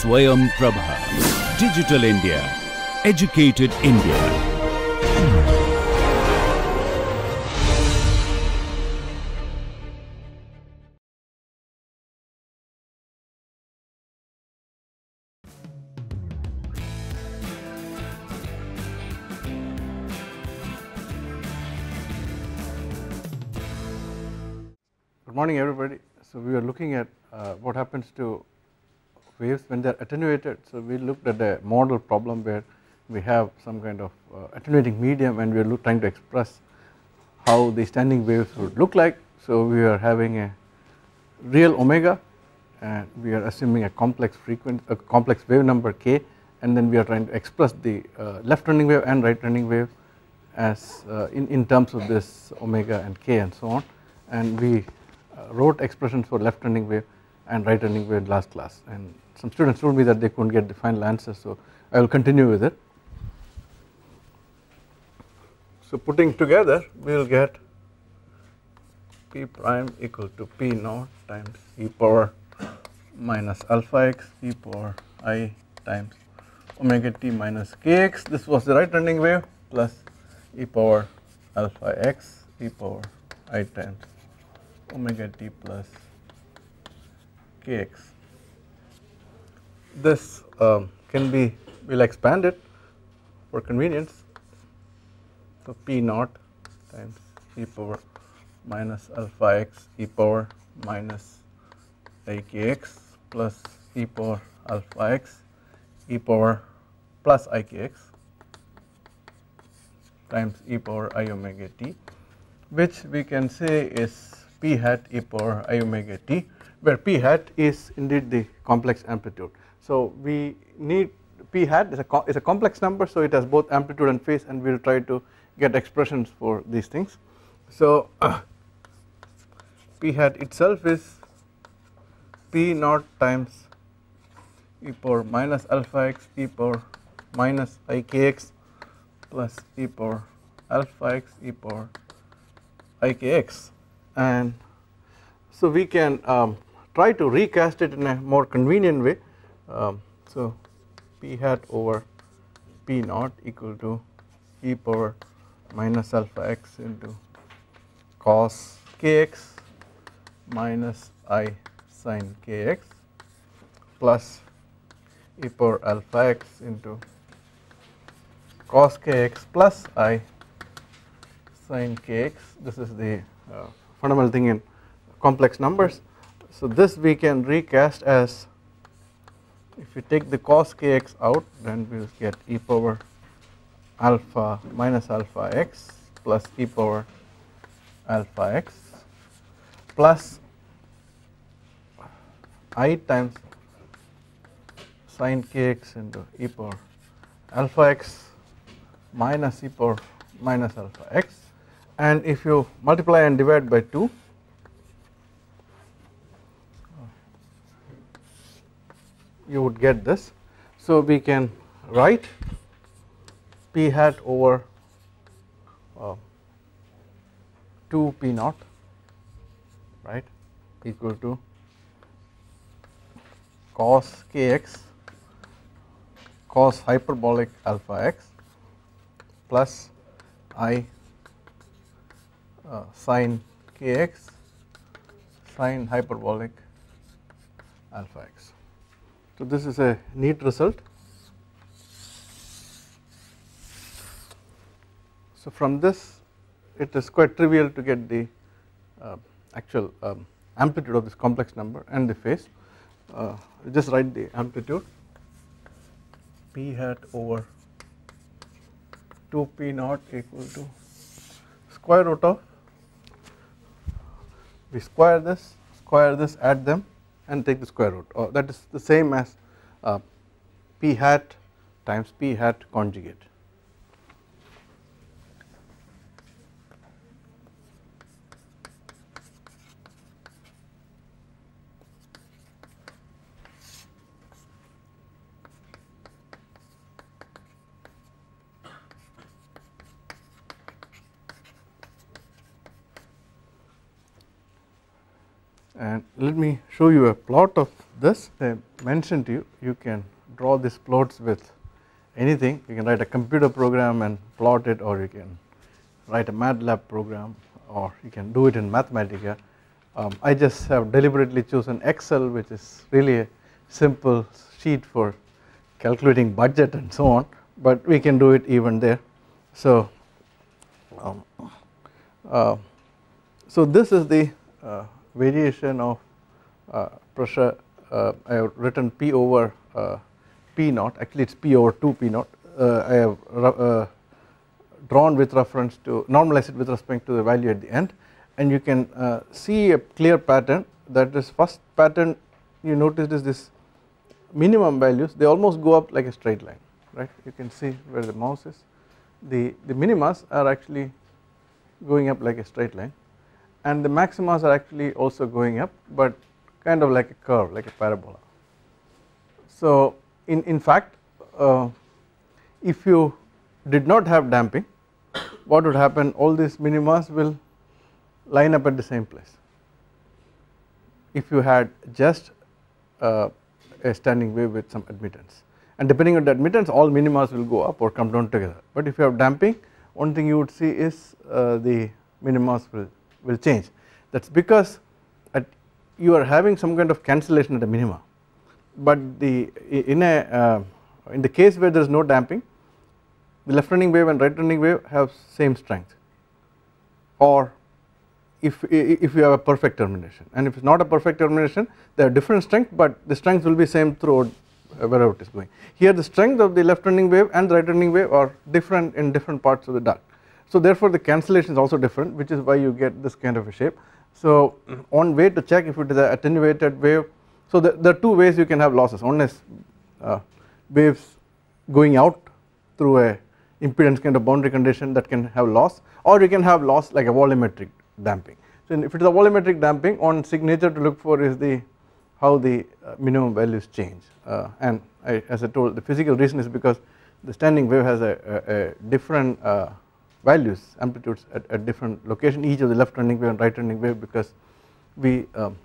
Swayam Prabha. Digital India. Educated India. Good morning everybody. So we are looking at uh, what happens to waves when they are attenuated. So we looked at a model problem where we have some kind of uh, attenuating medium and we are trying to express how the standing waves would look like. So we are having a real omega and we are assuming a complex frequency, a complex wave number k and then we are trying to express the uh, left running wave and right running wave as uh, in, in terms of this omega and k and so on and we uh, wrote expressions for left running wave and right running wave in last class and some students told me that they could not get the final answer so I will continue with it. So putting together we will get p prime equal to p naught times e power minus alpha x e power i times omega t minus kx this was the right running wave plus e power alpha x e power i times omega t plus kx. This um, can be we will expand it for convenience so p naught times e power minus alpha x e power minus i kx plus e power alpha x e power plus ikx times e power i omega t which we can say is p hat e power i omega t where p hat is indeed the complex amplitude. So we need p hat is a, is a complex number so it has both amplitude and phase and we will try to get expressions for these things. So uh, p hat itself is p naught times e power minus alpha x e power minus i k x plus e power alpha x e power i kx and so we can um, try to recast it in a more convenient way. Um, so p hat over p naught equal to e power minus alpha x into cos kx minus i sin kx plus e power alpha x into cos kx plus i sin kx this is the uh, fundamental thing in complex numbers. So this we can recast as if we take the cos kx out then we will get e power alpha minus alpha x plus e power alpha x plus i times sin kx into e power alpha x minus e power minus alpha x. And if you multiply and divide by 2 you would get this. So we can write p hat over uh, 2 p naught right equal to cos kx cos hyperbolic alpha x plus i uh, sin kx sin hyperbolic alpha x. So this is a neat result. So from this it is quite trivial to get the uh, actual um, amplitude of this complex number and the phase. Uh, just write the amplitude p hat over 2 p naught equal to square root of we square this square this add them and take the square root or that is the same as uh, uh, p hat times p hat conjugate. and let me show you a plot of this I mentioned to you you can draw these plots with anything you can write a computer program and plot it or you can write a MATLAB program or you can do it in Mathematica. Um, I just have deliberately chosen Excel which is really a simple sheet for calculating budget and so on but we can do it even there. So, um, uh, so this is the uh, variation of uh, pressure I have written P over uh, P naught. Actually it is P over 2 P naught. Uh, I have drawn with reference to normalize it with respect to the value at the end. And you can see a clear pattern that is first pattern you notice is this minimum values. They almost go up like a straight line right? You can see where the mouse is. The, the minimas are actually going up like a straight line. And the maximas are actually also going up but kind of like a curve like a parabola. So in, in fact uh, if you did not have damping what would happen all these minimas will line up at the same place. If you had just uh, a standing wave with some admittance and depending on the admittance all minimas will go up or come down together but if you have damping one thing you would see is uh, the minimas will, will change that is because you are having some kind of cancellation at the minima but the in a uh, in the case where there is no damping the left running wave and right running wave have same strength or if, if you have a perfect termination and if it is not a perfect termination they have different strength but the strength will be same throughout uh, wherever it is going. Here the strength of the left running wave and the right running wave are different in different parts of the duct. So therefore the cancellation is also different which is why you get this kind of a shape. So one way to check if it is an attenuated wave, so the, there are two ways you can have losses one is uh, waves going out through a impedance kind of boundary condition that can have loss or you can have loss like a volumetric damping. So if it is a volumetric damping one signature to look for is the how the uh, minimum values change uh, and I, as I told the physical reason is because the standing wave has a, a, a different uh, values amplitudes at, at, different location each of the left running wave and right running wave because we um,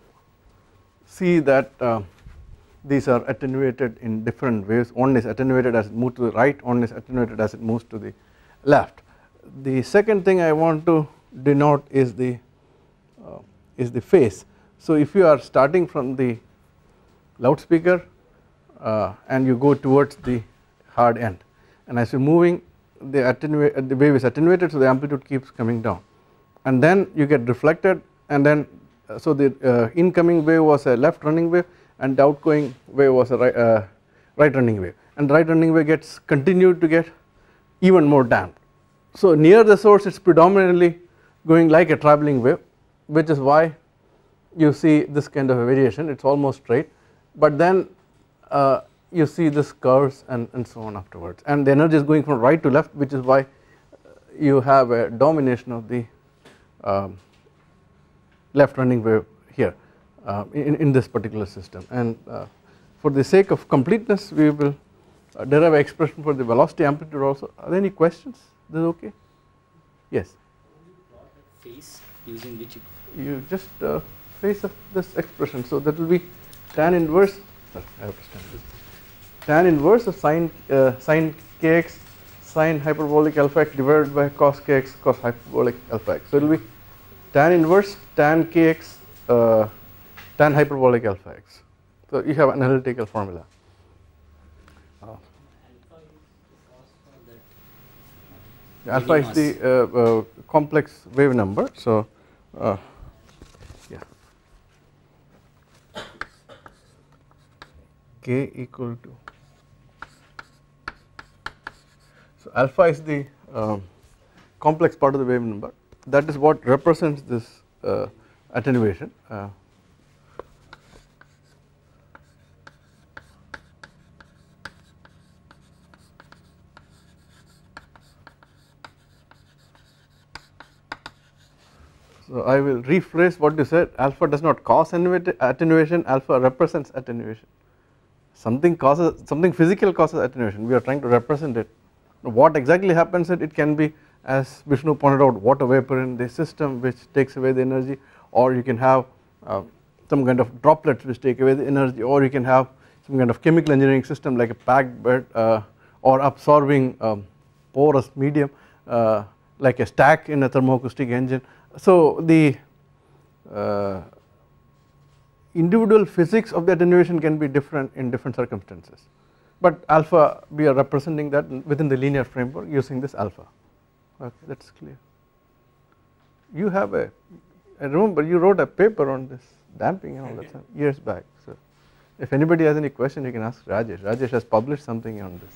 see that uh, these are attenuated in different ways one is attenuated as it moves to the right one is attenuated as it moves to the left. The second thing I want to denote is the uh, is the phase. So if you are starting from the loudspeaker uh, and you go towards the hard end and as you are moving the attenuate the wave is attenuated so the amplitude keeps coming down. And then you get reflected and then uh, so the uh, incoming wave was a left running wave and the outgoing wave was a right, uh, right running wave. And right running wave gets continued to get even more damped. So near the source it is predominantly going like a travelling wave which is why you see this kind of a variation. It is almost straight. But then uh, you see this curves and, and so on afterwards. And the energy is going from right to left which is why you have a domination of the um, left running wave here uh, in, in this particular system. And uh, for the sake of completeness we will uh, derive an expression for the velocity amplitude also. Are there any questions? This is okay? Yes. Phase using which you just uh, face of this expression. So that will be tan inverse. Sorry, I have to stand this tan inverse of sine uh, sine kx sine hyperbolic alpha x divided by cos kx cos hyperbolic alpha x. So it will be tan inverse tan kx uh, tan hyperbolic alpha x. So you have an analytical formula. Uh, alpha is the uh, uh, complex wave number. So uh, k equal to so alpha is the um, complex part of the wave number that is what represents this uh, attenuation uh, So I will rephrase what you said. Alpha does not cause attenuation. Alpha represents attenuation. Something causes something physical causes attenuation. We are trying to represent it what exactly happens it, it can be as Vishnu pointed out water vapor in the system which takes away the energy or you can have uh, some kind of droplets which take away the energy or you can have some kind of chemical engineering system like a packed bed uh, or absorbing um, porous medium uh, like a stack in a thermoacoustic engine. So the uh, individual physics of the attenuation can be different in different circumstances but alpha we are representing that within the linear framework using this alpha okay that is clear. You have a I remember you wrote a paper on this damping and all that years back so if anybody has any question you can ask Rajesh, Rajesh has published something on this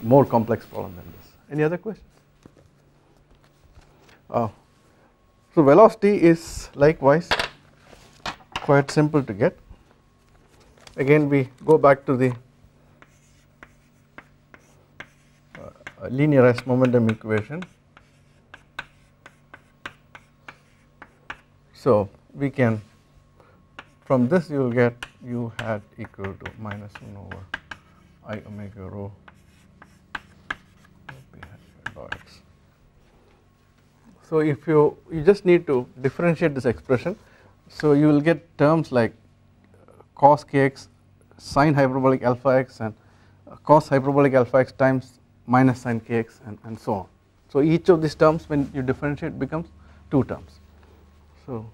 more complex problem than this. Any other questions? Uh, so velocity is likewise quite simple to get. Again we go back to the linearized momentum equation. So we can from this you will get u hat equal to minus 1 over i omega rho x. So if you you just need to differentiate this expression so you will get terms like cos kx sine hyperbolic alpha x and cos hyperbolic alpha x times minus sine kx and, and so on. So each of these terms when you differentiate becomes two terms. So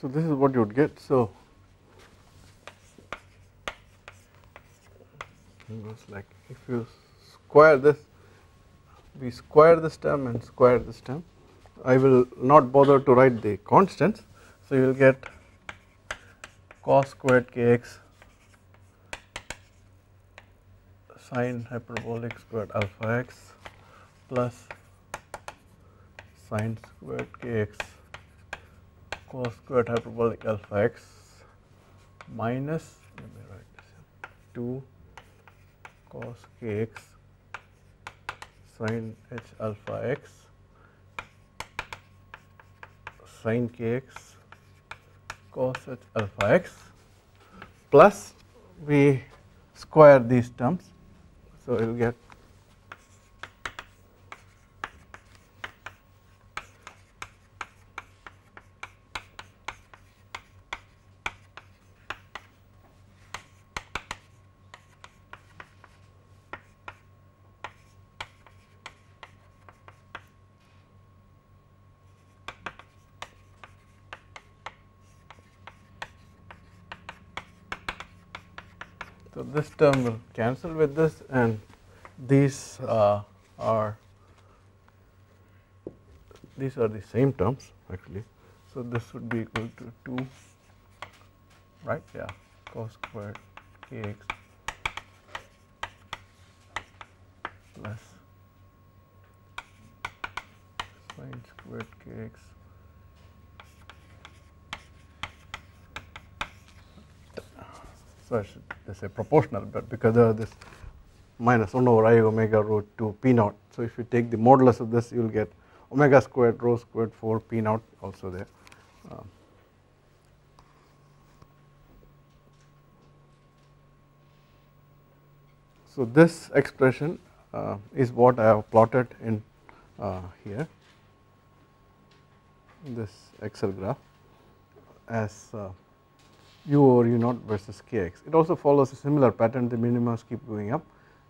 So this is what you would get. So it goes like if you square this, we square this term and square this term. I will not bother to write the constants. So you will get cos squared kx sine hyperbolic squared alpha x plus sine squared kx cos squared hyperbolic alpha x minus let me write this 2 cos kx sin h alpha x sin kx cos h alpha x plus we square these terms. So we will get this term will cancel with this and these uh, are these are the same terms actually. So this would be equal to 2 right? Yeah. Cos squared kx plus sin squared kx so should say proportional but because of this minus 1 over i omega root 2 p naught so if you take the modulus of this you will get omega squared rho squared 4 p naught also there. Um, so this expression uh, is what I have plotted in uh, here this excel graph as uh, u over u naught versus kx. It also follows a similar pattern the minimas keep going up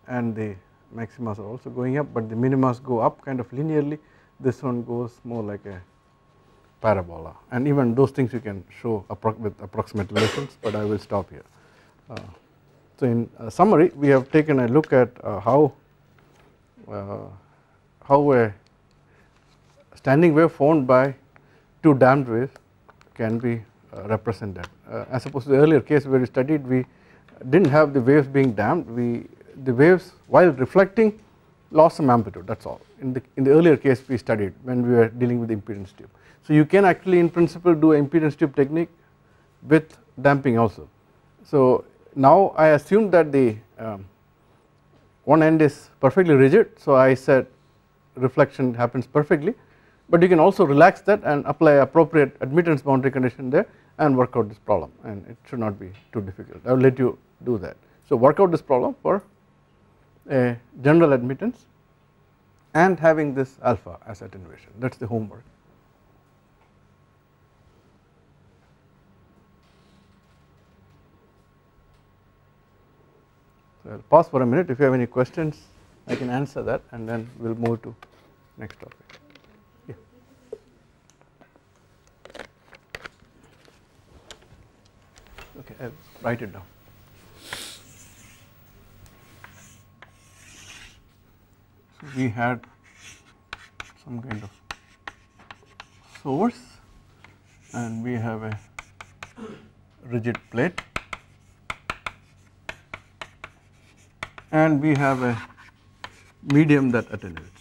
and the maximas are also going up, but the minimas go up kind of linearly this one goes more like a parabola and even those things you can show with approximate relations, but I will stop here. Uh, so in uh, summary we have taken a look at uh, how uh, how a standing wave formed by two damped waves can be represent that. Uh, as opposed to the earlier case where we studied we did not have the waves being damped we the waves while reflecting lost some amplitude that is all in the in the earlier case we studied when we were dealing with the impedance tube. So you can actually in principle do impedance tube technique with damping also. So now I assume that the um, one end is perfectly rigid so I said reflection happens perfectly but you can also relax that and apply appropriate admittance boundary condition there and work out this problem and it should not be too difficult I will let you do that. So work out this problem for a general admittance and having this alpha as attenuation that is the homework. So I will pause for a minute if you have any questions I can answer that and then we will move to next topic. Okay, will write it down. So we had some kind of source and we have a rigid plate and we have a medium that attenuates.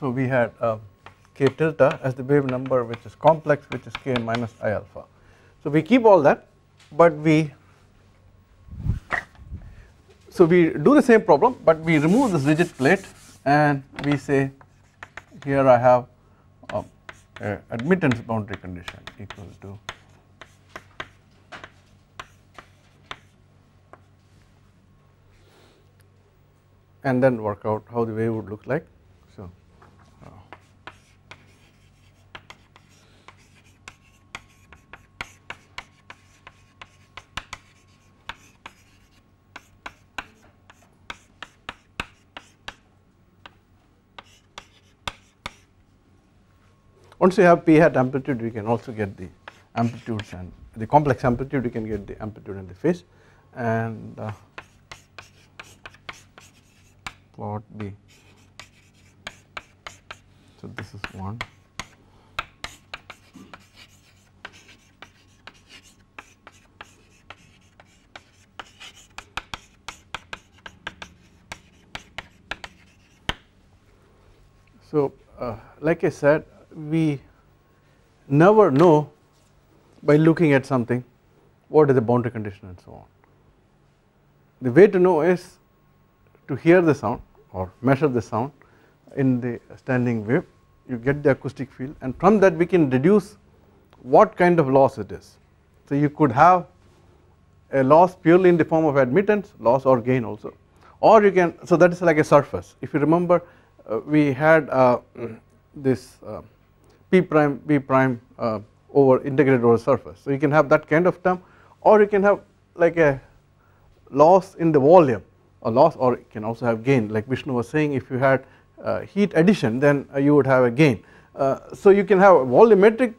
So we had uh, k tilde as the wave number which is complex which is k minus i alpha. So we keep all that but we so we do the same problem but we remove this rigid plate and we say here I have a admittance boundary condition equal to and then work out how the wave would look like. So, uh, once you have p hat amplitude we can also get the amplitudes and the complex amplitude you can get the amplitude and the phase and uh, plot the so this is one. So uh, like I said we never know by looking at something what is the boundary condition and so on. The way to know is to hear the sound or measure the sound in the standing wave you get the acoustic field and from that we can deduce what kind of loss it is. So you could have a loss purely in the form of admittance loss or gain also or you can so that is like a surface if you remember uh, we had uh, this uh, p prime b prime uh, over integrated over surface. So you can have that kind of term or you can have like a loss in the volume a loss or you can also have gain like Vishnu was saying if you had uh, heat addition then uh, you would have a gain. Uh, so you can have volumetric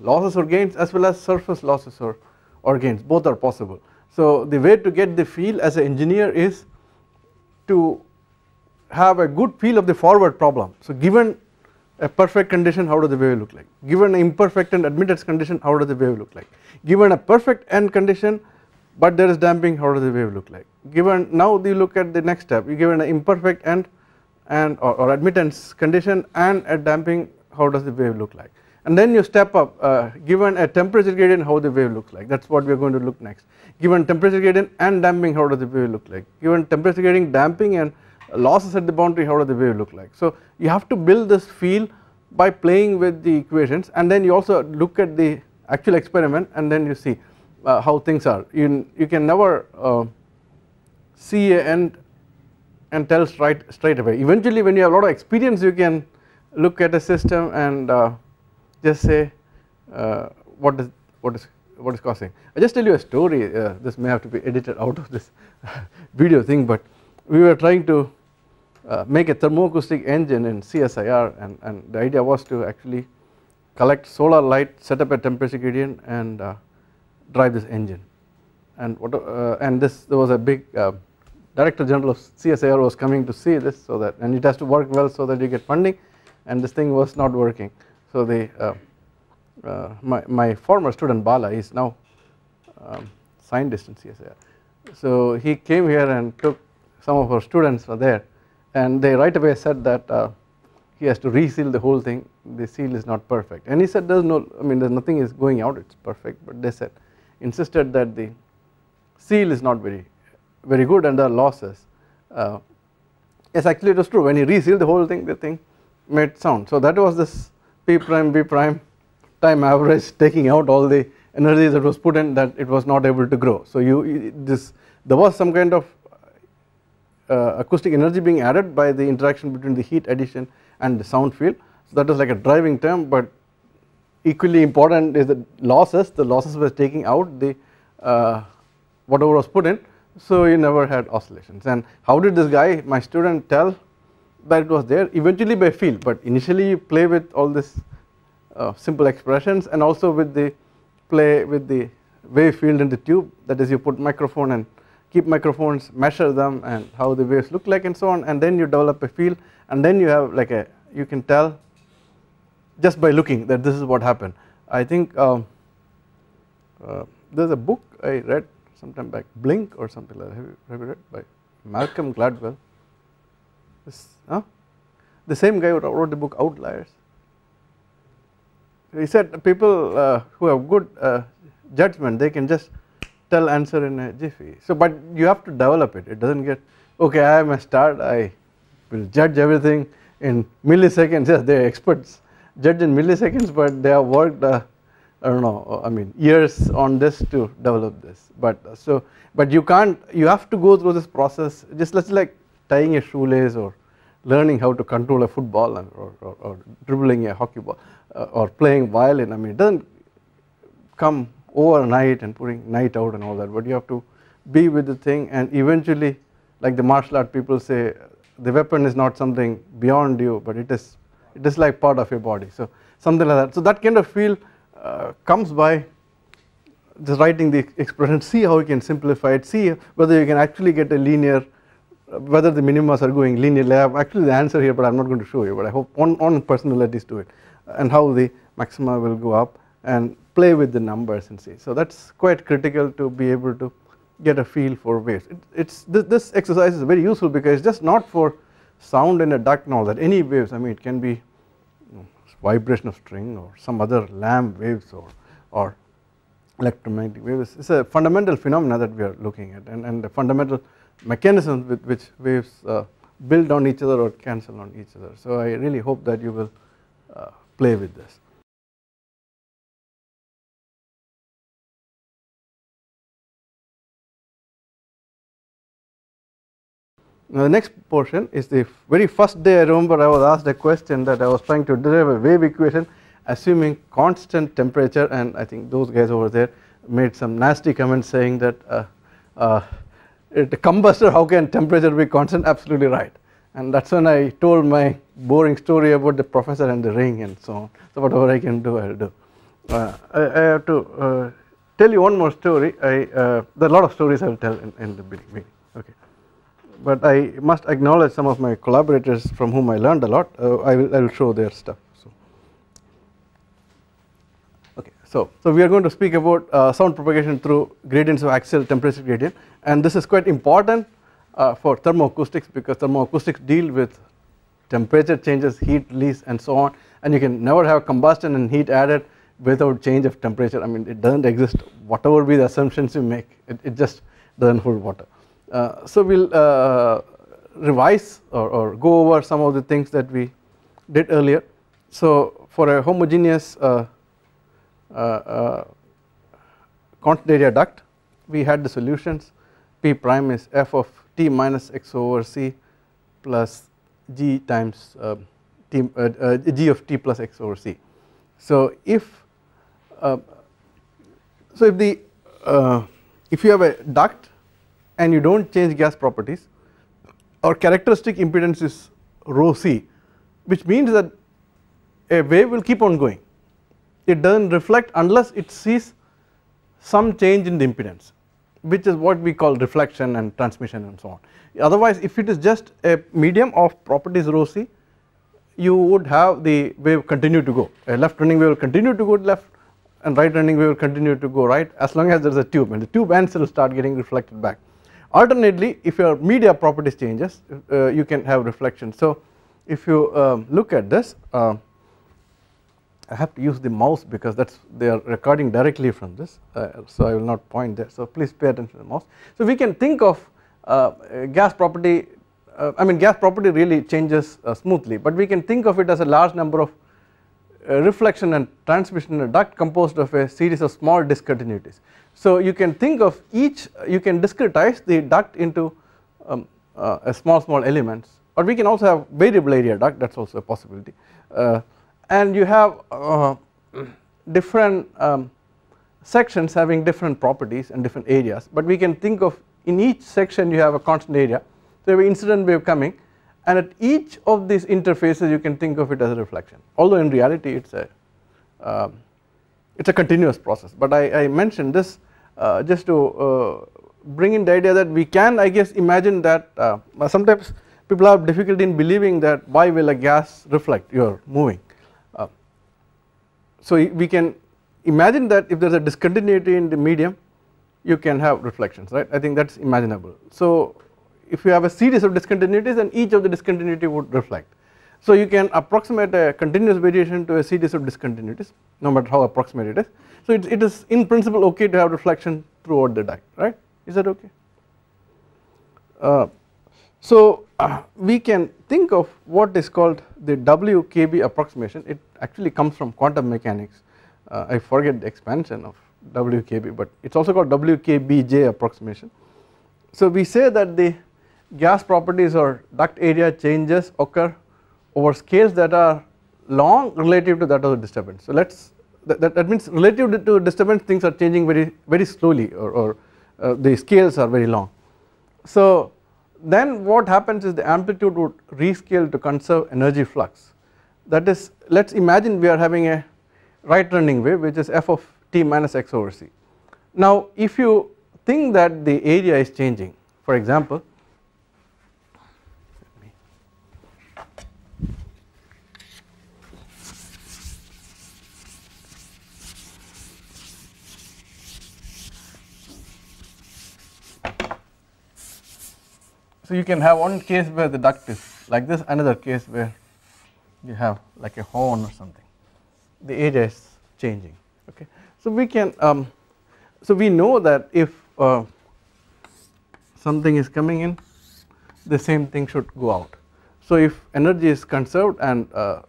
losses or gains as well as surface losses or, or gains both are possible. So the way to get the feel as an engineer is to have a good feel of the forward problem. So given a perfect condition how does the wave look like, given an imperfect and admittance condition how does the wave look like, given a perfect end condition but there is damping how does the wave look like, given now you look at the next step. You given an imperfect end and or, or, admittance condition and a damping how does the wave look like? And then you step up uh, given a temperature gradient how the wave looks like? That is what we are going to look next. Given temperature gradient and damping how does the wave look like? Given temperature gradient damping and losses at the boundary how does the wave look like. So you have to build this feel by playing with the equations and then you also look at the actual experiment and then you see uh, how things are you, you can never uh, see a end and tell straight straight away eventually when you have a lot of experience you can look at a system and uh, just say uh, what is what is what is causing. I just tell you a story uh, this may have to be edited out of this video thing but we were trying to uh, make a thermoacoustic engine in CSIR and, and the idea was to actually collect solar light set up a temperature gradient and uh, drive this engine. And what uh, and this there was a big uh, director general of CSIR was coming to see this so that and it has to work well so that you get funding and this thing was not working. So the uh, uh, my, my former student Bala is now um, scientist in CSIR so he came here and took some of our students were there and they right away said that uh, he has to reseal the whole thing. The seal is not perfect. And he said there's no I mean there's nothing is going out. It's perfect. But they said insisted that the seal is not very very good and there are losses uh, yes actually it was true. When he resealed the whole thing the thing made sound. So that was this p prime b prime time average taking out all the energy that was put in that it was not able to grow. So you this there was some kind of acoustic energy being added by the interaction between the heat addition and the sound field. So that is like a driving term but equally important is the losses. The losses were taking out the uh, whatever was put in. So you never had oscillations. And how did this guy my student tell that it was there? Eventually by feel but initially you play with all this uh, simple expressions and also with the play with the wave field in the tube. That is you put microphone and keep microphones measure them and how the waves look like and so on and then you develop a field and then you have like a you can tell just by looking that this is what happened. I think um, uh, there is a book I read sometime back Blink or something like that. Have you, have you read? By Malcolm Gladwell. This huh? the same guy who wrote the book Outliers. He said people uh, who have good uh, judgment they can just tell answer in a jiffy. So but you have to develop it. It does not get okay I am a start I will judge everything in milliseconds. Yes they are experts. Judge in milliseconds but they have worked uh, I do not know I mean years on this to develop this. But uh, so but you can't you have to go through this process. Just let's like tying a shoelace or learning how to control a football or, or, or dribbling a hockey ball uh, or playing violin. I mean it does not come overnight and putting night out and all that but you have to be with the thing. And eventually like the martial art people say the weapon is not something beyond you but it is it is like part of your body. So something like that. So that kind of feel uh, comes by just writing the expression see how you can simplify it see whether you can actually get a linear uh, whether the minimas are going linearly I have actually the answer here but I am not going to show you but I hope one, one person will at least do it and how the maxima will go up and play with the numbers and see so that is quite critical to be able to get a feel for waves it, it's this, this exercise is very useful because it's just not for sound in a duct and all that any waves I mean it can be vibration of string or some other lamb waves or, or electromagnetic waves it is a fundamental phenomena that we are looking at and, and the fundamental mechanisms with which waves uh, build on each other or cancel on each other. So I really hope that you will uh, play with this. Now the next portion is the very first day I remember I was asked a question that I was trying to derive a wave equation assuming constant temperature and I think those guys over there made some nasty comments saying that uh, uh, it combustor how can temperature be constant? Absolutely right. And that is when I told my boring story about the professor and the ring and so on. So whatever I can do I will do. Uh, I, I, have to uh, tell you one more story. I uh, there are a lot of stories I will tell in, in the beginning but I must acknowledge some of my collaborators from whom I learned a lot. Uh, I will I will show their stuff so. Okay so so we are going to speak about uh, sound propagation through gradients of axial temperature gradient. And this is quite important uh, for thermoacoustics because thermoacoustics deal with temperature changes heat release and so on. And you can never have combustion and heat added without change of temperature. I mean it does not exist. Whatever be the assumptions you make it, it just does not hold water. Uh, so we will uh, revise or, or, go over some of the things that we did earlier. So for a homogeneous uh, constant area duct we had the solutions P prime is f of t minus x over c plus g times uh, t, uh, uh, g of t plus x over c. So if so if the if you have a duct and you do not change gas properties our characteristic impedance is rho c which means that a wave will keep on going it does not reflect unless it sees some change in the impedance which is what we call reflection and transmission and so on. Otherwise if it is just a medium of properties rho c you would have the wave continue to go a left running wave will continue to go left and right running wave will continue to go right as long as there is a tube and the tube ends will start getting reflected back. Alternately if your media properties changes uh, you can have reflection. So if you um, look at this uh, I have to use the mouse because that is they are recording directly from this uh, so I will not point there so please pay attention to the mouse. So we can think of uh, gas property uh, I mean gas property really changes uh, smoothly but we can think of it as a large number of uh, reflection and transmission in a duct composed of a series of small discontinuities. So you can think of each you can discretize the duct into um, uh, a small small elements or we can also have variable area duct that is also a possibility. And you have uh, different um, sections having different properties and different areas but we can think of in each section you have a constant area. So you have incident wave coming and at each of these interfaces you can think of it as a reflection although in reality it is a um, it is a continuous process. But I, I mentioned this uh, just to uh, bring in the idea that we can I guess imagine that uh, sometimes people have difficulty in believing that why will a gas reflect you are moving so we can imagine that if there is a discontinuity in the medium you can have reflections right I think that is imaginable. So if you have a series of discontinuities then each of the discontinuity would reflect. So you can approximate a continuous variation to a series of discontinuities no matter how approximate it is. So it, it is in principle okay to have reflection throughout the duct right is that okay. Uh, so uh, we can think of what is called the WKB approximation it actually comes from quantum mechanics uh, I forget the expansion of WKB but it is also called WKBJ approximation. So we say that the gas properties or duct area changes occur over scales that are long relative to that of the disturbance. So let us that, that, that, means relative to disturbance things are changing very very slowly or, or uh, the scales are very long. So then what happens is the amplitude would rescale to conserve energy flux that is let us imagine we are having a right running wave which is f of t minus x over c. Now if you think that the area is changing for example So you can have one case where the duct is like this another case where you have like a horn or something the area is changing okay. So we can um, so we know that if uh, something is coming in the same thing should go out. So if energy is conserved and uh,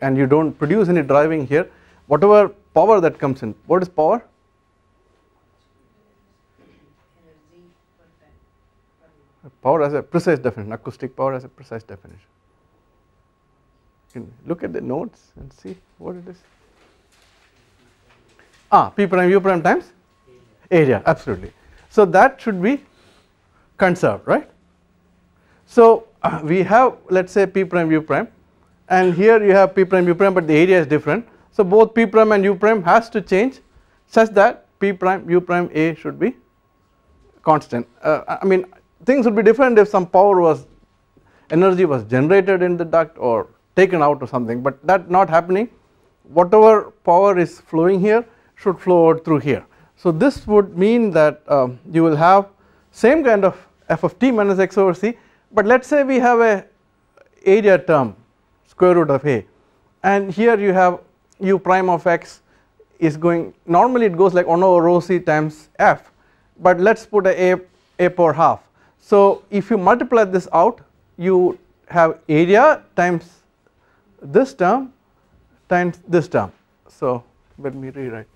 and you do not produce any driving here whatever power that comes in what is power power as a precise definition acoustic power as a precise definition. You can look at the notes and see what it is. Ah p prime u prime times? Area. Absolutely. So that should be conserved right? So uh, we have let us say p prime u prime. And here you have p prime u prime but the area is different. So both p prime and u prime has to change such that p prime u prime a should be constant. Uh, I mean things would be different if some power was energy was generated in the duct or taken out or something but that not happening whatever power is flowing here should flow out through here. So this would mean that um, you will have same kind of f of t minus x over c but let us say we have a area term square root of a and here you have u prime of x is going normally it goes like 1 over rho c times f but let us put a a, a power half so if you multiply this out you have area times this term times this term. So let me rewrite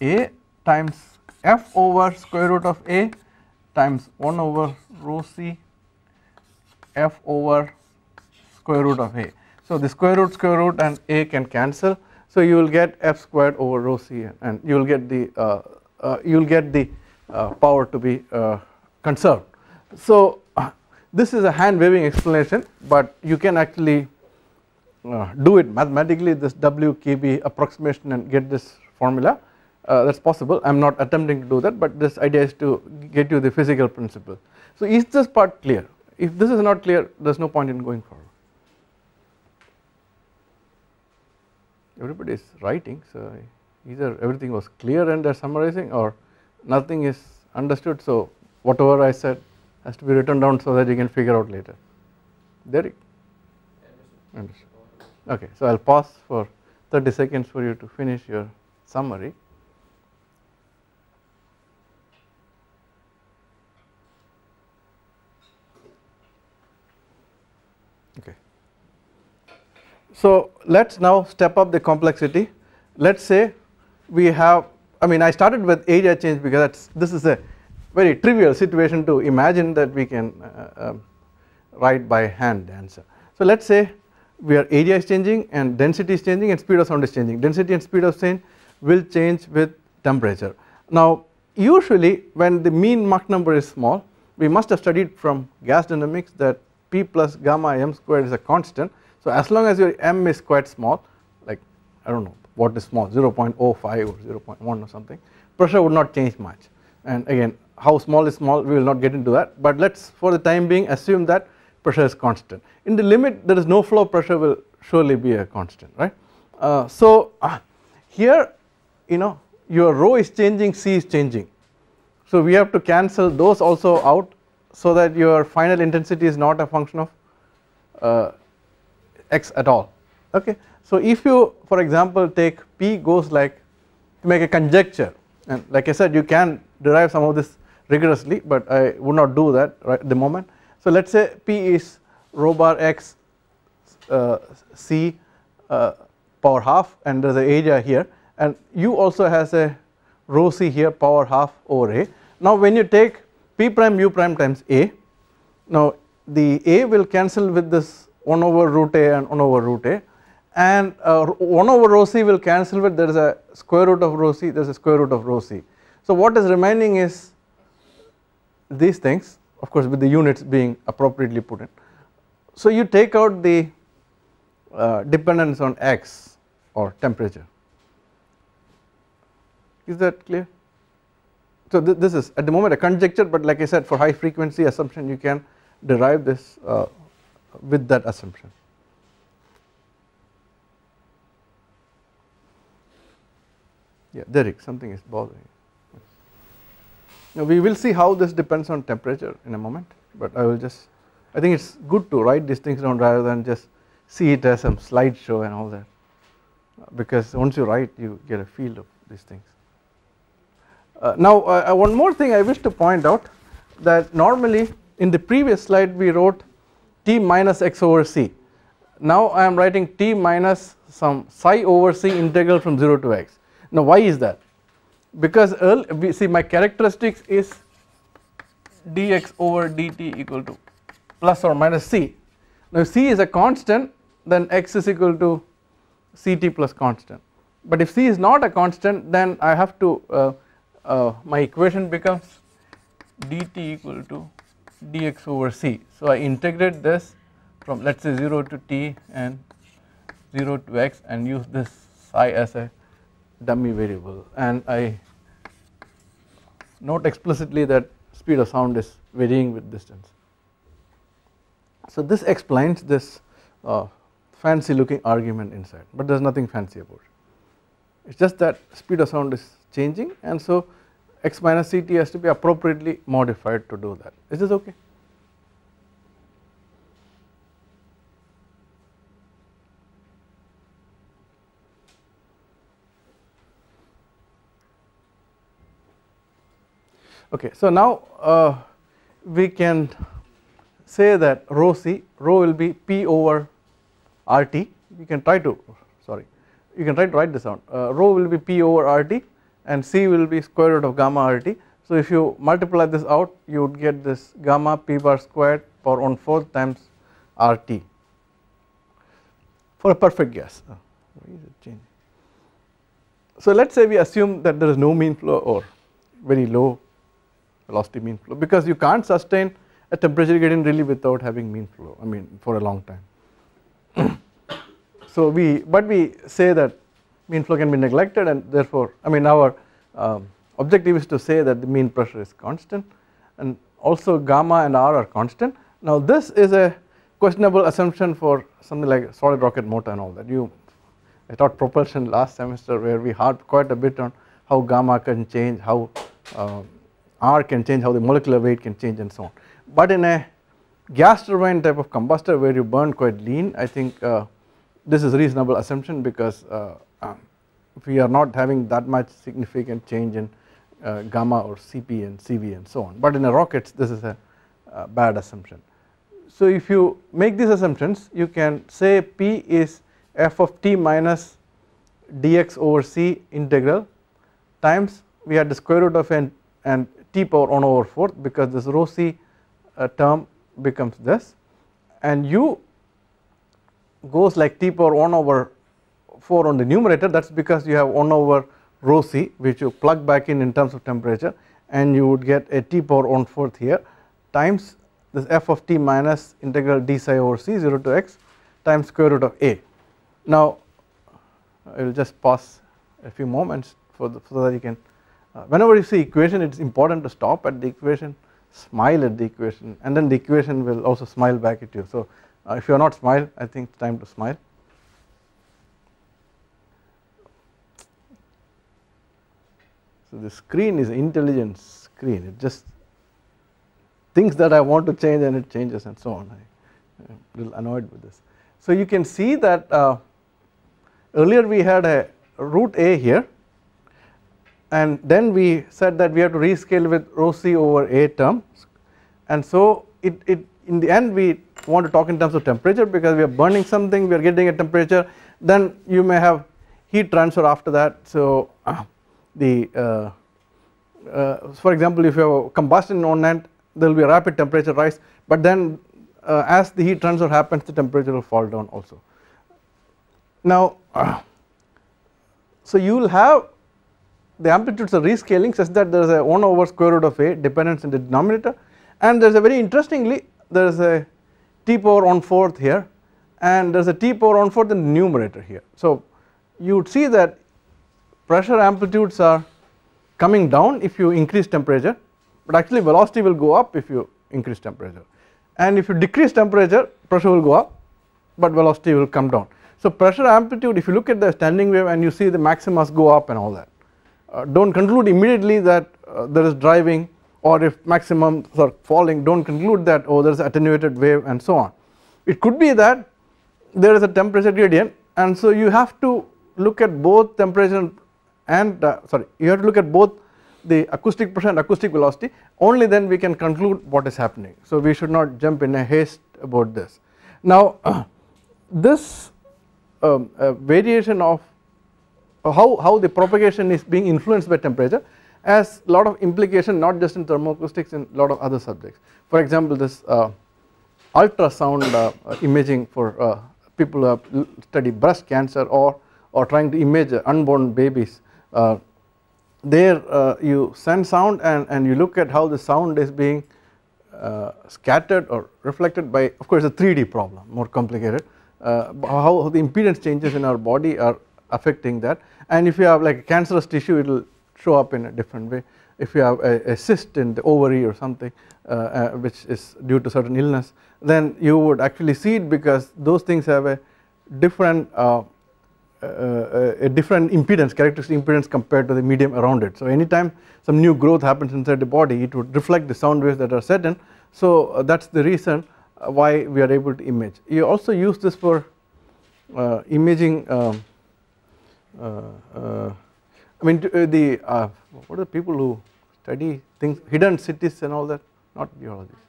a times f over square root of a times 1 over rho c f over square root of a. So the square root square root and a can cancel so you will get f squared over rho c and you will get the uh, uh, you will get the uh, power to be uh, conserved. So this is a hand waving explanation but you can actually uh, do it mathematically this WKB approximation and get this formula uh, that is possible I am not attempting to do that but this idea is to get you the physical principle. So is this part clear if this is not clear there is no point in going forward. Everybody is writing so either everything was clear and they are summarizing or nothing is understood so whatever I said has to be written down so that you can figure out later. Derek? Understood. Okay, so I will pause for 30 seconds for you to finish your summary. Okay. So let us now step up the complexity. Let us say we have, I mean I started with area change because this is a very trivial situation to imagine that we can uh, um, write by hand the answer. So let us say we are area is changing and density is changing and speed of sound is changing. Density and speed of sound will change with temperature. Now usually when the mean Mach number is small we must have studied from gas dynamics that P plus gamma m squared is a constant. So as long as your m is quite small like I do not know what is small 0.05 or 0.1 or something pressure would not change much and again how small is small we will not get into that but let us for the time being assume that pressure is constant. In the limit there is no flow pressure will surely be a constant right. Uh, so uh, here you know your rho is changing C is changing so we have to cancel those also out so that your final intensity is not a function of uh, x at all okay. So if you for example take P goes like to make a conjecture and like I said you can derive some of this rigorously but I would not do that right at the moment. So let us say P is rho bar x uh, C uh, power half and there is a area here. And U also has a rho C here power half over A. Now when you take P prime U prime times A now the A will cancel with this 1 over root A and 1 over root A and uh, 1 over rho C will cancel with there is a square root of rho C there is a square root of rho C. So what is remaining is these things of course with the units being appropriately put in. So you take out the uh, dependence on x or temperature is that clear. So th this is at the moment a conjecture but like I said for high frequency assumption you can derive this uh, with that assumption. Yeah Derek something is bothering now we will see how this depends on temperature in a moment but I will just I think it is good to write these things down rather than just see it as some slideshow and all that because once you write you get a feel of these things. Uh, now uh, one more thing I wish to point out that normally in the previous slide we wrote t minus x over c now I am writing t minus some psi over c integral from 0 to x. Now why is that? because we see my characteristics is dx over dt equal to plus or minus c. Now if c is a constant then x is equal to ct plus constant but if c is not a constant then I have to uh, uh, my equation becomes dt equal to dx over c. So I integrate this from let us say 0 to t and 0 to x and use this psi as a dummy variable and I note explicitly that speed of sound is varying with distance. So this explains this uh, fancy looking argument inside but there is nothing fancy about it. It is just that speed of sound is changing and so x minus ct has to be appropriately modified to do that. Is this okay? Okay, so now uh, we can say that rho c, rho will be p over RT, you can try to sorry, you can try to write this out. uh, rho will be p over RT and c will be square root of gamma RT. So if you multiply this out you would get this gamma p bar squared power 1 4th times RT for a perfect gas. Changing? So let us say we assume that there is no mean flow or very low velocity mean flow because you can't sustain a temperature gradient really without having mean flow I mean for a long time. so we but we say that mean flow can be neglected and therefore I mean our um, objective is to say that the mean pressure is constant and also gamma and r are constant. Now this is a questionable assumption for something like solid rocket motor and all that you I taught propulsion last semester where we harped quite a bit on how gamma can change, how uh, R can change, how the molecular weight can change and so on. But in a gas turbine type of combustor where you burn quite lean I think uh, this is a reasonable assumption because uh, um, we are not having that much significant change in uh, gamma or Cp and Cv and so on but in a rockets this is a bad assumption. So if you make these assumptions you can say P is f of t minus dx over c integral times we had the square root of n and t power 1 over 4 because this rho c uh, term becomes this. And u goes like t power 1 over 4 on the numerator. That is because you have 1 over rho c which you plug back in in terms of temperature. And you would get a t power 1 fourth here times this f of t minus integral d psi over c 0 to x times square root of a. Now I will just pause a few moments for the, so that you can whenever you see equation it is important to stop at the equation smile at the equation and then the equation will also smile back at you. So uh, if you are not smile I think it's time to smile. So the screen is intelligent screen it just thinks that I want to change and it changes and so on I am a little annoyed with this. So you can see that uh, earlier we had a root a here and then we said that we have to rescale with rho c over a term. And so it, it in the end we want to talk in terms of temperature because we are burning something we are getting a temperature. Then you may have heat transfer after that. So uh, the uh, uh, for example if you have combustion on end there will be a rapid temperature rise. But then uh, as the heat transfer happens the temperature will fall down also. Now so you will have the amplitudes are rescaling such that there is a 1 over square root of a dependence in the denominator and there is a very interestingly there is a t power 1 fourth here and there is a t power 1 fourth in the numerator here. So you would see that pressure amplitudes are coming down if you increase temperature but actually velocity will go up if you increase temperature and if you decrease temperature pressure will go up but velocity will come down. So pressure amplitude if you look at the standing wave and you see the maximas go up and all that uh, do not conclude immediately that uh, there is driving or if maximums are falling do not conclude that oh there is attenuated wave and so on. It could be that there is a temperature gradient and so you have to look at both temperature and uh, sorry you have to look at both the acoustic pressure and acoustic velocity only then we can conclude what is happening. So we should not jump in a haste about this. Now this um, variation of how, how the propagation is being influenced by temperature has a lot of implication not just in thermoacoustics in lot of other subjects. For example this uh, ultrasound uh, imaging for uh, people who study breast cancer or, or trying to image unborn babies uh, there uh, you send sound and, and you look at how the sound is being uh, scattered or reflected by of course a 3D problem more complicated how the impedance changes in our body are affecting that and if you have like a cancerous tissue it will show up in a different way if you have a, a cyst in the ovary or something uh, uh, which is due to certain illness then you would actually see it because those things have a different uh, uh a different impedance characteristic impedance compared to the medium around it. So anytime some new growth happens inside the body it would reflect the sound waves that are set in so uh, that is the reason uh, why we are able to image. You also use this for imaging um, Uh, uh, I mean uh, the uh, what are the people who study things hidden cities and all that? Not geologists.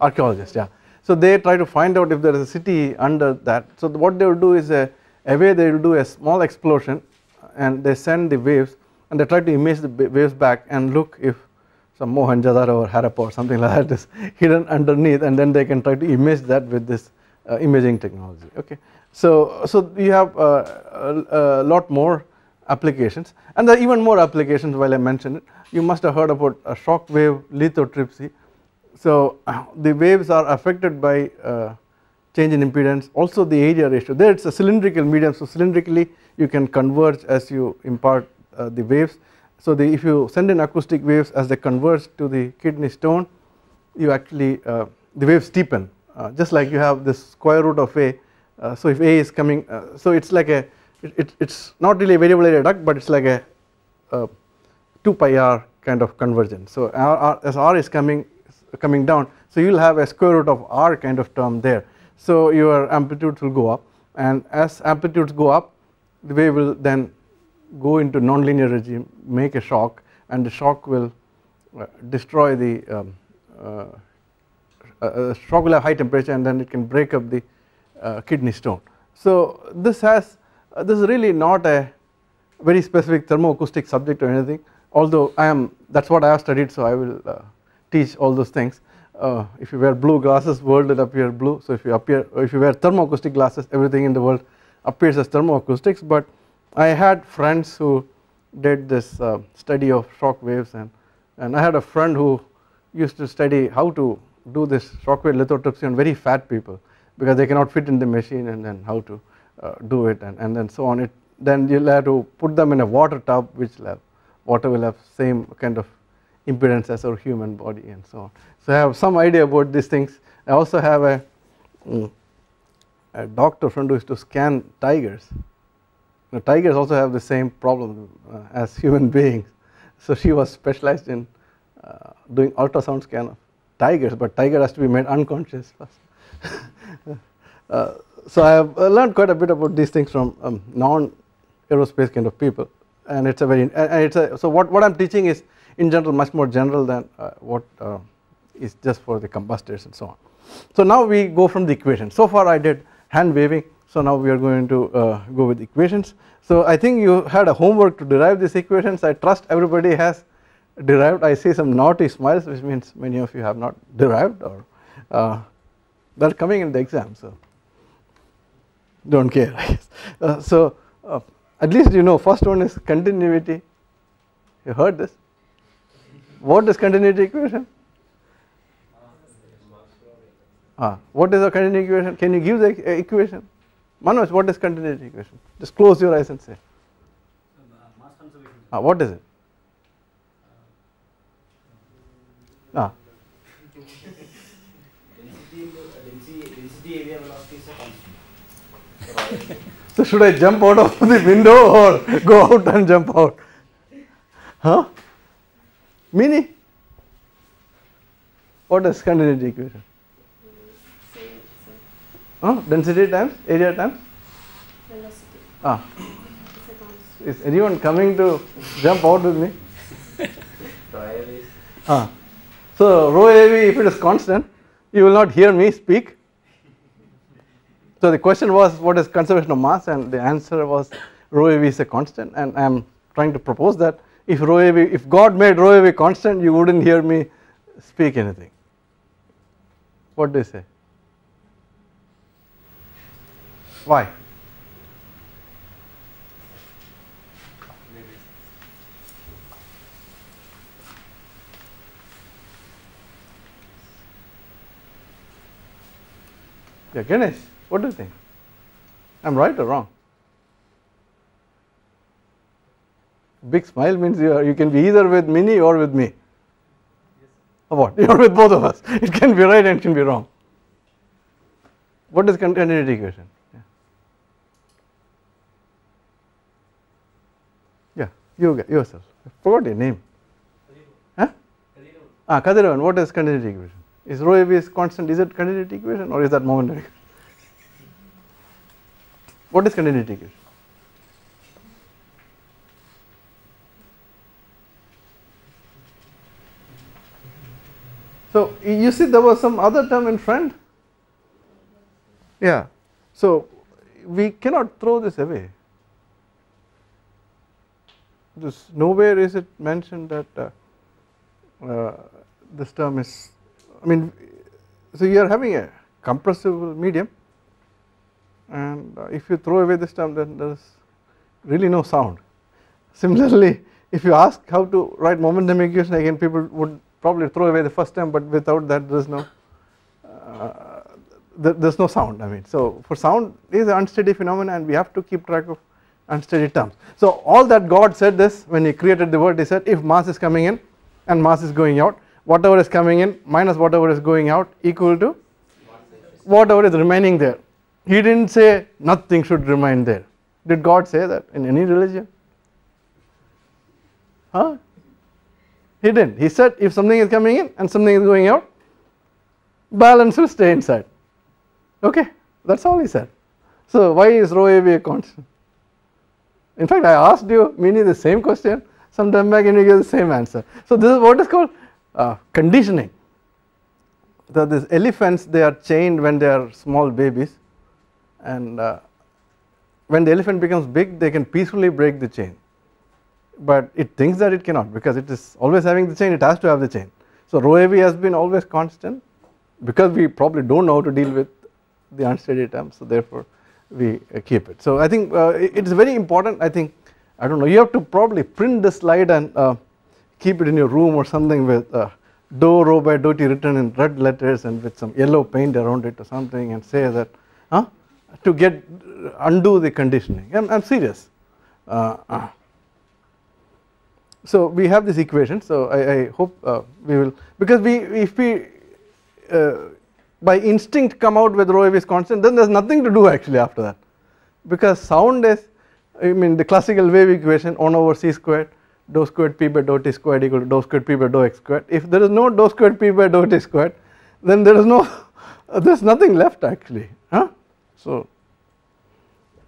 Archaeologists yeah. So they try to find out if there is a city under that. So what they will do is a, a way they will do a small explosion and they send the waves and they try to image the waves back and look if some Mohenjo-daro or Harappa or something like that is hidden underneath and then they can try to image that with this uh, imaging technology okay. So, so you have uh, a, lot more applications. And there are even more applications while I mentioned it. You must have heard about a shock wave lithotripsy. So the waves are affected by uh, change in impedance also the area ratio. There it is a cylindrical medium so cylindrically you can converge as you impart uh, the waves. So the if you send in acoustic waves as they converge to the kidney stone you actually uh, the waves steepen. Uh, just like you have this square root of a uh, so if a is coming uh, so it's like a it, it, it's not really a variable area duct but it's like a, a 2 pi r kind of convergence. So r, r, as r is coming coming down so you will have a square root of r kind of term there. So your amplitudes will go up and as amplitudes go up the wave will then go into nonlinear regime make a shock and the shock will uh, destroy the um, uh, uh, shock will have high temperature and then it can break up the uh, kidney stone. So this has uh, this is really not a very specific thermoacoustic subject or anything although I am that is what I have studied so I will uh, teach all those things. if you wear blue glasses world will appear blue so if you appear if you wear thermoacoustic glasses everything in the world appears as thermoacoustics but I had friends who did this uh, study of shock waves and, and I had a friend who used to study how to do this shock wave lithotripsy on very fat people because they cannot fit in the machine and then how to uh, do it and, and then so on it then you'll have to put them in a water tub which will have water will have same kind of impedance as our human body and so on. So I have some idea about these things I also have a, mm, a doctor friend who used to scan tigers now, tigers also have the same problem uh, as human beings. So she was specialized in uh, doing ultrasound scan of tigers, but tiger has to be made unconscious first. uh, so I have uh, learned quite a bit about these things from um, non-aerospace kind of people, and it's a very and it's a so what what I'm teaching is in general much more general than uh, what is just for the combustors and so on. So now we go from the equation. So far I did hand waving so now we are going to uh, go with equations. So I think you had a homework to derive these equations. I trust everybody has derived. I see some naughty smiles, which means many of you have not derived or uh, they're coming in the exam. So don't care. i uh, so uh, at least you know first one is continuity. You heard this? What is continuity equation? Ah, what is a continuity equation? Can you give the equation? Manoj, what is continuity equation? Just close your eyes and say. Ah, what is it? Ah, Density, density, density area velocity is a constant. so should I jump out of the window or go out and jump out? Huh? Mini? What is continuity equation? Huh? Density times area times? velocity Ah, is a constant. is anyone coming to jump out with me? Ah. So rho AV if it is constant you will not hear me speak. So the question was what is conservation of mass and the answer was rho AV is a constant and I am trying to propose that if rho AV if God made rho AV constant you wouldn't hear me speak anything. What do you say? Why? Yeah, Ganesh, what do you think? I am right or wrong? Big smile means you, are, you can be either with Mini or with me. Or what? You are with both of us. It can be right and it can be wrong. What is continuity equation? Yeah, yeah you yourself. I forgot your name. Huh? Ah, Kadiravan, what is continuity equation? Is rho AV is constant, is it continuity equation or is that momentary? What is continuity equation? So you see there was some other term in front. Yeah. So we cannot throw this away. This nowhere is it mentioned that uh, uh, this term is. I mean, so you are having a compressible medium, and uh, if you throw away this term, then there is really no sound. Similarly, if you ask how to write momentum equation again, people would probably throw away the first term, but without that there is no uh, there is no sound. I mean, so for sound is an unsteady phenomenon, and we have to keep track of unsteady terms. So all that God said this when he created the world he said if mass is coming in and mass is going out whatever is coming in minus whatever is going out equal to whatever is remaining there. He did not say nothing should remain there. Did God say that in any religion? Huh? He didn't. He said if something is coming in and something is going out, balance will stay inside. Okay, that's all he said. So why is rho a a constant? In fact, I asked you many the same question some time back and you gave the same answer. So this is what is called uh, conditioning. So these elephants they are chained when they are small babies and uh, when the elephant becomes big they can peacefully break the chain but it thinks that it cannot because it is always having the chain it has to have the chain. So rho av has been always constant because we probably do not know how to deal with the unsteady term so therefore we uh, keep it. So I think uh, it is very important I think I do not know you have to probably print this slide and uh, keep it in your room or something with uh, dou rho by dou t written in red letters and with some yellow paint around it or something and say that to get undo the conditioning. I am serious. Uh, uh, so we have this equation so I, I hope uh, we will because we if we uh, by instinct come out with rho is constant then there is nothing to do actually after that. Because sound is I mean the classical wave equation 1 over c squared dou squared p by dou t squared equal to dou squared p by dou x squared. If there is no dou squared p by dou t squared then there is no there is nothing left actually huh so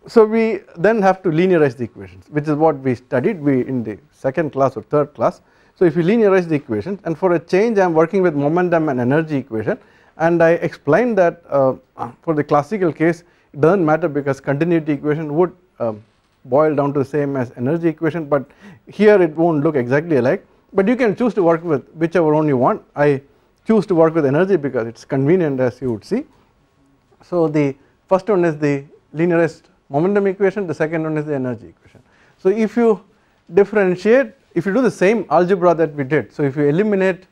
so we then have to linearize the equations which is what we studied. We in the second class or third class. So if you linearize the equations and for a change I am working with momentum and energy equation and I explained that uh, for the classical case it does not matter because continuity equation would um, boil down to the same as energy equation but here it will not look exactly alike. But you can choose to work with whichever one you want. I choose to work with energy because it is convenient as you would see. So the first one is the linearized momentum equation the second one is the energy equation. So if you differentiate if you do the same algebra that we did so if you eliminate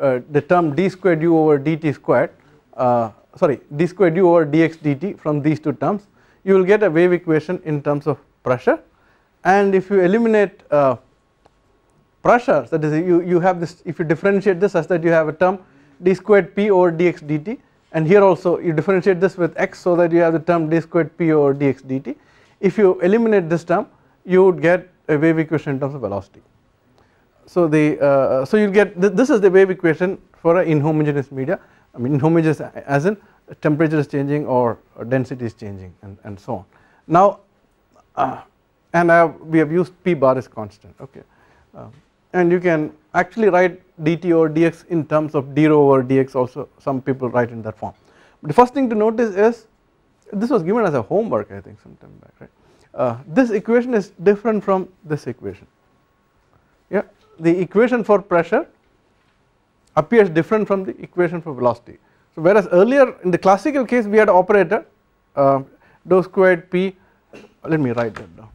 uh, the term d squared u over dt squared uh, sorry d squared u over dx dt from these two terms you will get a wave equation in terms of pressure and if you eliminate uh, pressure that is you, you have this if you differentiate this such that you have a term d squared p over dx dt and here also you differentiate this with x so that you have the term d squared p over dx dt if you eliminate this term you would get a wave equation in terms of velocity. So the uh, so you get th this is the wave equation for an inhomogeneous media I mean inhomogeneous as in temperature is changing or density is changing and, and so on. Now uh, and have, we have used p bar is constant okay uh, and you can actually write dt over dx in terms of d rho over dx also some people write in that form. But the first thing to notice is this was given as a homework I think some time back right uh, this equation is different from this equation yeah the equation for pressure appears different from the equation for velocity. So whereas earlier in the classical case we had operator uh, dou squared p let me write that down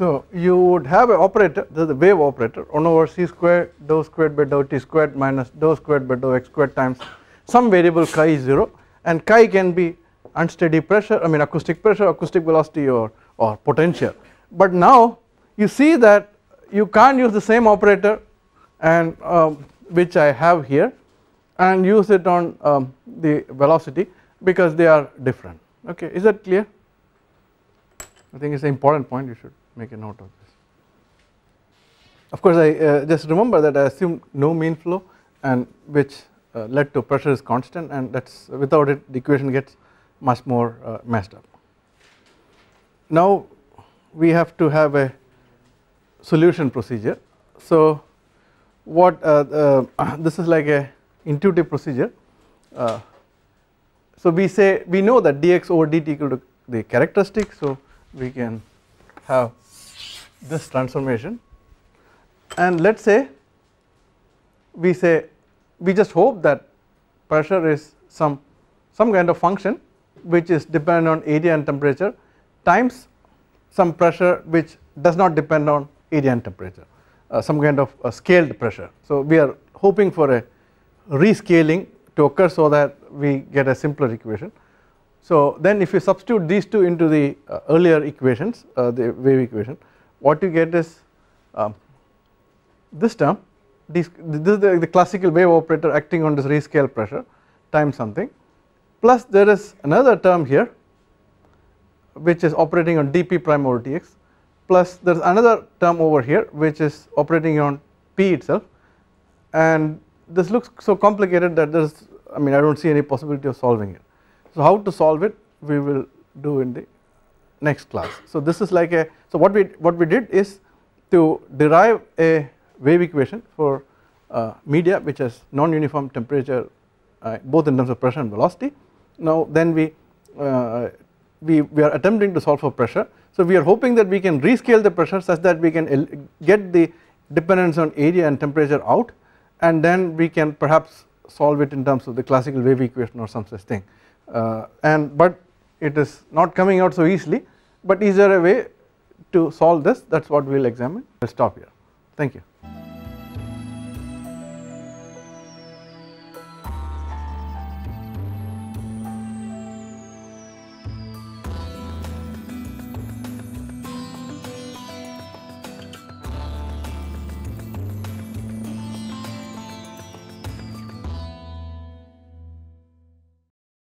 So you would have an operator this is the wave operator 1 over c squared dou squared by dou t squared minus dou squared by dou x squared times some variable chi is 0 and chi can be unsteady pressure I mean acoustic pressure acoustic velocity or, or potential. But now you see that you can't use the same operator and um, which I have here and use it on um, the velocity because they are different. Okay is that clear? I think it is an important point you should make a note of this. Of course I uh, just remember that I assumed no mean flow and which uh, led to pressure is constant and that is without it the equation gets much more uh, messed up. Now we have to have a solution procedure. So what uh, uh, this is like a intuitive procedure. Uh, So we say we know that dx over dt equal to the characteristic so we can have this transformation and let us say we say we just hope that pressure is some some kind of function which is dependent on area and temperature times some pressure which does not depend on area and temperature uh, some kind of scaled pressure. So we are hoping for a rescaling to occur so that we get a simpler equation. So then if you substitute these two into the uh, earlier equations uh, the wave equation what you get is um, this term this, this is the, the classical wave operator acting on this rescale pressure times something. Plus there is another term here which is operating on dp prime over dx plus there is another term over here which is operating on p itself. And this looks so complicated that there is I mean I do not see any possibility of solving it. So how to solve it we will do in the next class. So this is like a so what we what we did is to derive a wave equation for uh, media which has non-uniform temperature uh, both in terms of pressure and velocity. Now then we, uh, we, we are attempting to solve for pressure. So we are hoping that we can rescale the pressure such that we can get the dependence on area and temperature out and then we can perhaps solve it in terms of the classical wave equation or some such thing uh, and but it is not coming out so easily but is there a way to solve this? That is what we will examine. I will stop here. Thank you.